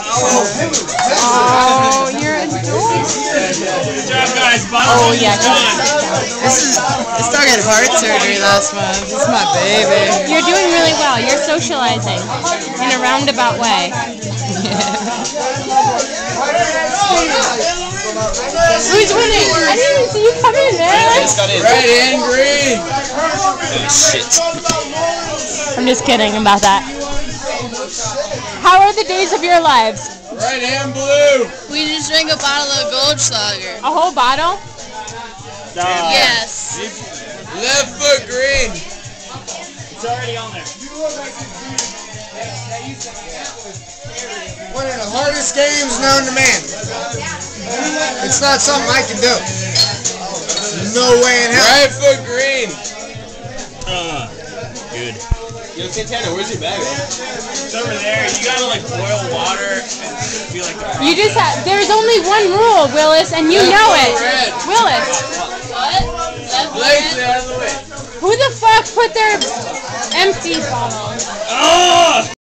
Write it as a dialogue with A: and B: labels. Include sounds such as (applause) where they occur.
A: Oh, oh, you're adorable.
B: Good job, guys.
A: Oh, yeah.
C: This is. I still got heart surgery last month. This is my baby.
A: You're doing really well. You're socializing in a roundabout way. (laughs) Who's winning? I didn't even see you come in, man.
C: Red and green. Shit.
A: I'm just kidding about that. How are the days of your lives?
C: Red and blue.
D: We just drank a bottle of Goldschlager.
A: A whole bottle?
D: Yes.
C: Left foot green.
B: It's already on there.
E: One of the hardest games known to man. It's not something I can do. No way in hell.
C: Right foot green.
B: Uh, good.
C: Yo, Santana, where's your bag?
B: It's over there. You gotta like boil water and feel like the
A: You just have, there's only one rule, Willis, and you know it.
C: Red.
A: Willis,
D: What?
C: Legs out of the way.
A: who the fuck put their empty bottle?
B: Oh! Ah!